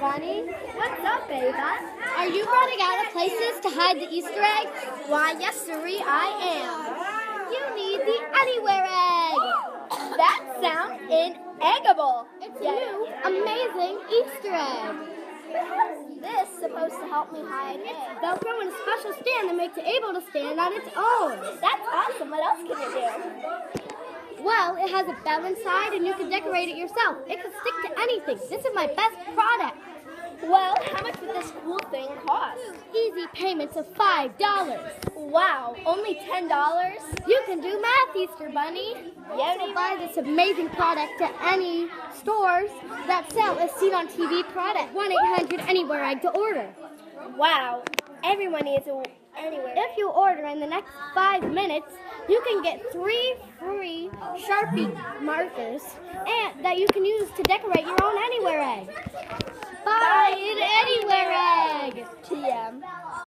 Bunny. What's up, Ava? Are you running out of places to hide the Easter egg? Why, yes, sirree, I am. You need the Anywhere egg. That sounds ineggable. It's a new, amazing Easter egg. How is this supposed to help me hide it? Velcro in a special stand that makes it able to stand on its own. That's awesome. What else can it do? Well, it has a bell inside and you can decorate it yourself. It can stick to anything. This is my best product. Well, how much would this cool thing cost? Easy payments of $5. Wow, only $10? You can do math, Easter Bunny. Yeah, So buy this amazing product at any stores that sell a seen on TV product. 1-800-ANYWHERE egg to order. Wow, everyone needs a anywhere. If you order in the next five minutes, you can get three free Sharpie markers and that you can use to decorate your own Anywhere egg. Buy